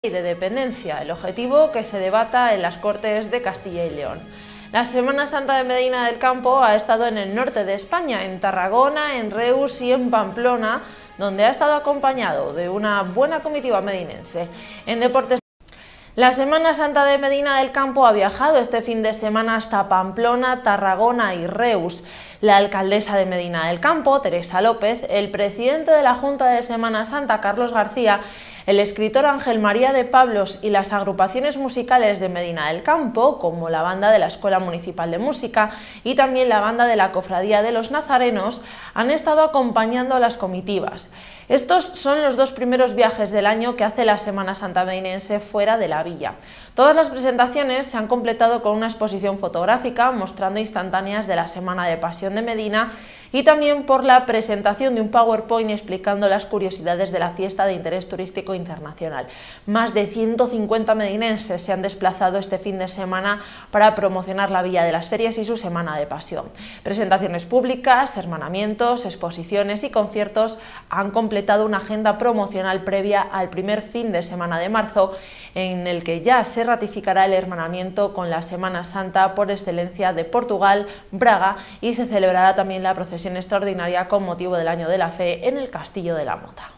y de dependencia, el objetivo que se debata en las Cortes de Castilla y León. La Semana Santa de Medina del Campo ha estado en el norte de España, en Tarragona, en Reus y en Pamplona, donde ha estado acompañado de una buena comitiva medinense. En deportes la Semana Santa de Medina del Campo ha viajado este fin de semana hasta Pamplona, Tarragona y Reus. La alcaldesa de Medina del Campo, Teresa López, el presidente de la Junta de Semana Santa, Carlos García, el escritor Ángel María de Pablos y las agrupaciones musicales de Medina del Campo, como la banda de la Escuela Municipal de Música y también la banda de la Cofradía de los Nazarenos, han estado acompañando a las comitivas. Estos son los dos primeros viajes del año que hace la Semana Santa Medinense fuera de la villa. Todas las presentaciones se han completado con una exposición fotográfica mostrando instantáneas de la Semana de Pasión de Medina y también por la presentación de un PowerPoint explicando las curiosidades de la fiesta de interés turístico internacional. Más de 150 medinenses se han desplazado este fin de semana para promocionar la Villa de las Ferias y su Semana de Pasión. Presentaciones públicas, hermanamientos, exposiciones y conciertos han completado una agenda promocional previa al primer fin de semana de marzo en el que ya se ratificará el hermanamiento con la Semana Santa por excelencia de Portugal, Braga y se celebrará también la procesión extraordinaria con motivo del Año de la Fe en el Castillo de la Mota.